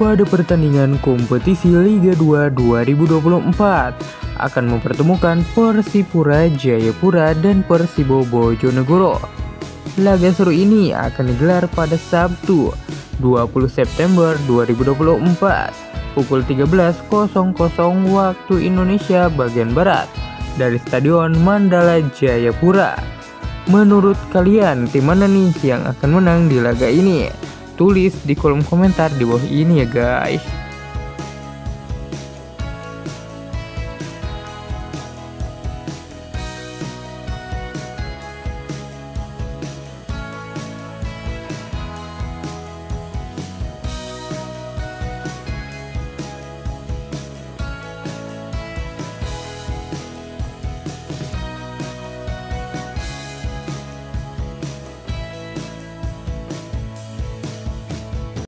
pada pertandingan kompetisi Liga 2 2024 akan mempertemukan Persipura Jayapura dan Persibo Bojonegoro. Laga seru ini akan digelar pada Sabtu 20 September 2024 pukul 13.00 waktu Indonesia bagian Barat dari Stadion Mandala Jayapura. Menurut kalian, tim mana nih yang akan menang di laga ini? Tulis di kolom komentar di bawah ini ya guys.